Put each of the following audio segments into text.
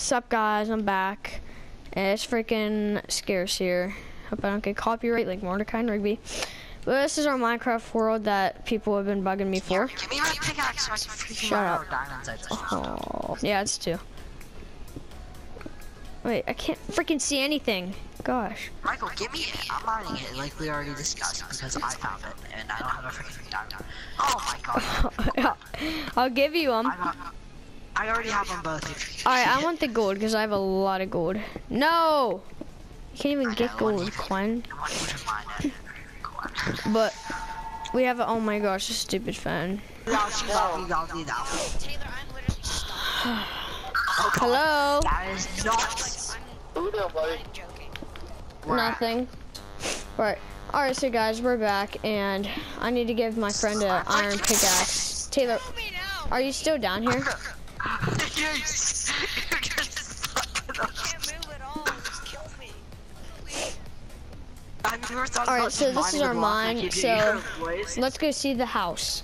Sup guys, I'm back. And it's freaking scarce here. Hope I don't get copyright like Mordecai and Rigby. But this is our Minecraft world that people have been bugging me for. Give me my pickaxe so I can freaking Shut up. diamonds Oh, yeah, it's two. Wait, I can't freaking see anything. Gosh. Michael, give me it. I'm mining it like we already discussed because I found it and I don't have a freaking diamond. Oh my god. I'll give you them. I already have them both. Alright, I want the gold because I have a lot of gold. No! You can't even get gold. Quinn. I want you to mine it. Cool. But we have a, oh my gosh, a stupid. Oh, Hello? That is nuts. I'm, I'm joking. Nothing. Right. Alright, so guys, we're back and I need to give my friend an iron pickaxe. Taylor, Kill me now. are you still down here? Just fucking. Can't move at all. I Alright, so this is our mine, so. Let's go see the house.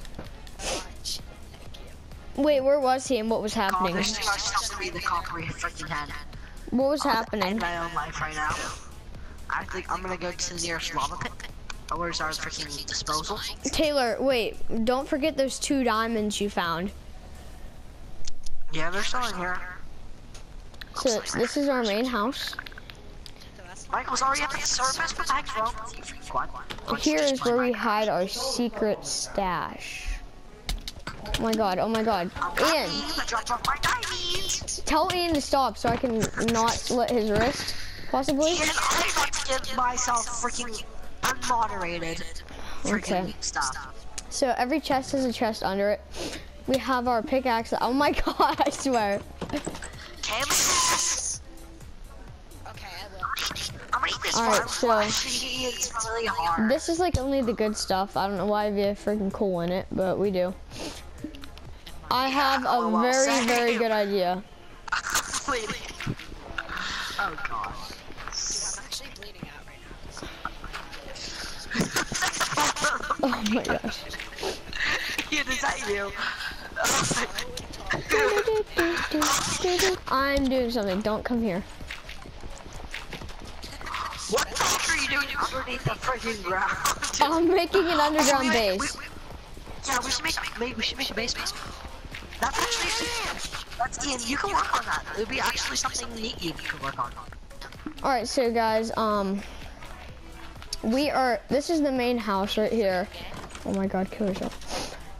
Wait, where was he and what was happening? What was In happening? my own life right now. I think I'm gonna go to the nearest lava pit. Where's our freaking disposal? Taylor, wait, don't forget those two diamonds you found. Yeah, they're still in here. So this is our main house. Michael's already at the surface. What the heck's wrong with you, freak squad? Let's Here is where we hide our secret stash. Oh my god, oh my god. Ian, coming to drop off my diamonds. tell Ian to stop so I can not let his wrist, possibly. Ian, I give myself freaking unmoderated freaking Okay. stuff. So every chest has a chest under it. We have our pickaxe. Oh my god, I swear. Cameras. okay. I will. I'm gonna eat this Alright, so- It's really hard. This is like only the good stuff. I don't know why we have freaking coal in it, but we do. I have a oh, well, very, same. very good idea. Wait. Oh god. I'm actually bleeding out right now. Oh my gosh. Ian, is that you? I'm doing something. Don't come here. what the heck are you doing underneath the freaking ground? I'm making an underground base. Yeah, we should make, we should make a basement. That's actually that's Ian. You can work on that. It would be actually something neat you could work on. All right, so guys, um, we are. This is the main house right here. Oh my God, kill yourself.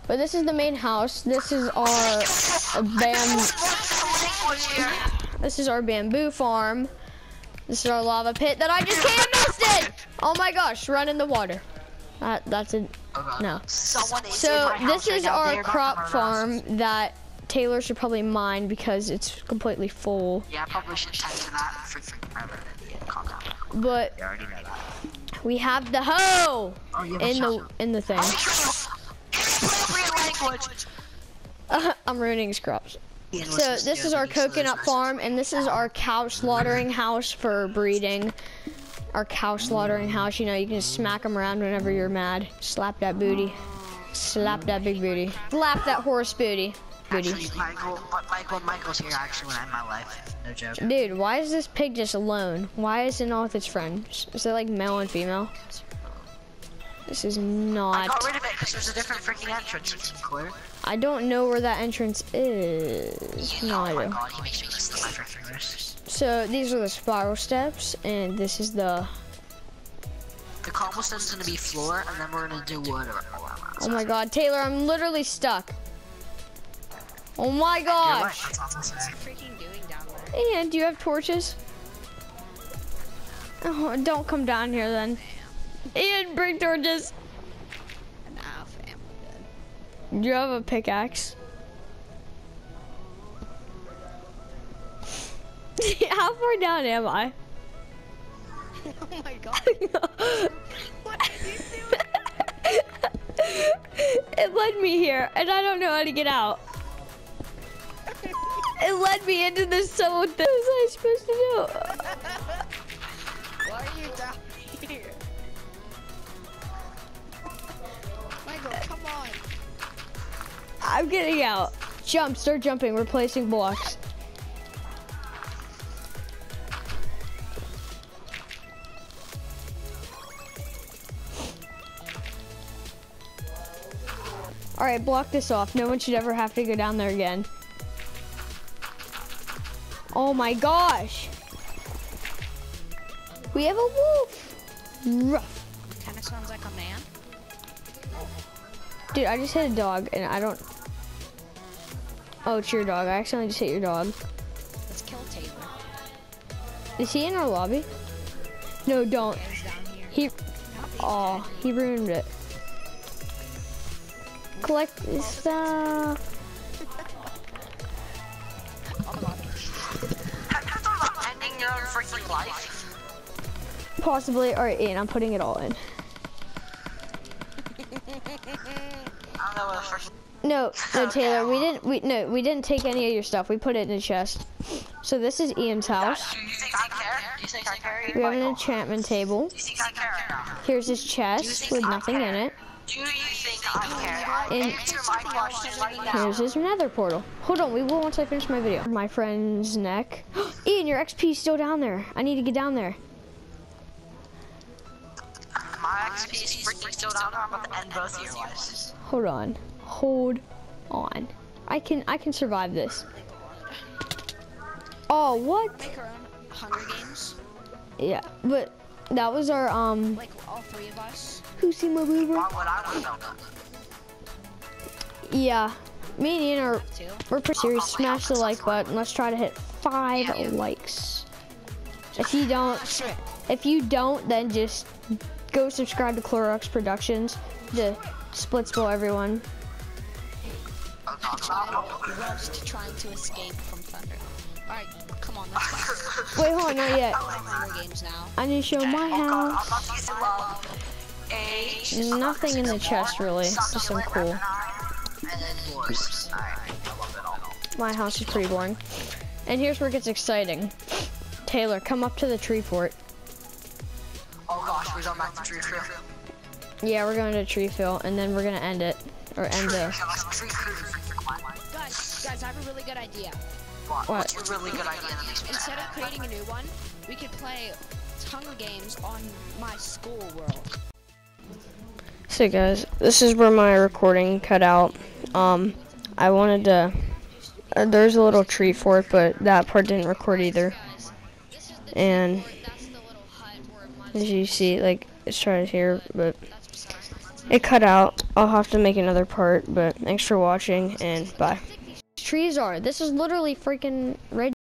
But this is the main house. This is our bam. This is our bamboo farm. This is our lava pit that I just came and missed it. Oh my gosh, run in the water. That that's it. No. Someone is in So this is our They're about to crop farm that Taylor should probably mine because it's completely full. Yeah, I probably should tend to that. Freaking forever. Yeah, calm down. But You already know that. we have the hoe Oh, you have a in the in the thing. I'll be Appropriate language. I'm ruining his crops. So this is our coconut farm, and this is our cow slaughtering house for breeding. Our cow slaughtering house. You know, you can smack them around whenever you're mad. Slap that booty. Slap that big booty. Slap that horse booty. Booty. Actually, Michael, Michael, Michael's here actually when I'm my life. No joke. Dude, why is this pig just alone? Why is it not with its friends? Is it like male and female? This is I not. got rid of it because there's a different freaking entrance. It's clear. I don't know where that entrance is. Oh no oh my idea. god, he makes me listen to my freaking wrist. So these are the spiral steps, and this is the. The cobblestone's gonna be floor, and then we're gonna do wood or Oh my God, Taylor, I'm literally stuck. Oh my gosh. that's all I'm saying. What are you freaking doing down there? And do you have torches? Oh, don't come down here then. Ian, bring torches. Nah, fam. I'm Do you have a pickaxe? How far down am I? Oh my god. What are you doing? it led me here, and I don't know how to get out. It led me into this so what was I supposed to do? Why are you down I'm getting out. Jump, start jumping, replacing blocks. All right, block this off. No one should ever have to go down there again. Oh my gosh. We have a wolf. Rough. Kind of sounds like a man. Dude, I just hit a dog and I don't. Oh, it's your dog. I accidentally just hit your dog. Let's kill Taylor. Is he in our lobby? No, don't. He's down here. He. Oh, he ruined it. Collect this stuff. My god. Have you thought about ending your own freaking life? Possibly. All right, Ian, I'm putting it all in. No, no, Taylor, we didn't. We no, we didn't take any of your stuff. We put it in a chest. So this is Ian's house. Do you think I care? Do you think I care? We have an enchantment table. Do you think I care? Here's his chest with nothing in it. Do you think I care? And- Answer my question right now. Here's his nether portal. Hold on, we will once I finish my video. My friend's neck. Ian, your XP is still down there. I need to get down there. My XP is freaking still down there. I'm about to end both your lives. Hold on. Hold on. I can I can survive this. Oh, what? Make our own Hunger Games. Yeah, but that was our um Like all three of us. who see my boober? Why would I want to know? Yeah. Me and Ian are Too. we're pretty serious. Smash the like button. Let's try to hit five likes. If you don't if you don't, then just go subscribe to Clorox Productions. The splits for everyone. Roast trying to escape from thunder. Alright, come on, let's go. Wait, hold on, not yet. Hunger Games now. I need to show my Oh god, house. I'm not using love. Age. Nothing in the chest really. Just some cool. And then yours. Alright, I love it all. My house is pretty boring. And here's where it gets exciting. Taylor, come up to the tree fort. Oh gosh, we're going back to tree crew. Yeah, we're going to tree fill, and then we're gonna end it, or end the. Tree crew. Guys, guys, I have a really good idea. What? What? What's your really good idea that makes me Instead of creating a new one, we could play Hunger Games on my school world. So guys, this is where my recording cut out. Um, I wanted to. Uh, there's a little tree for it, but that part didn't record either. And as you see, like it's right here, but it cut out. I'll have to make another part. But thanks for watching, and bye. Trees are. This is literally freaking red.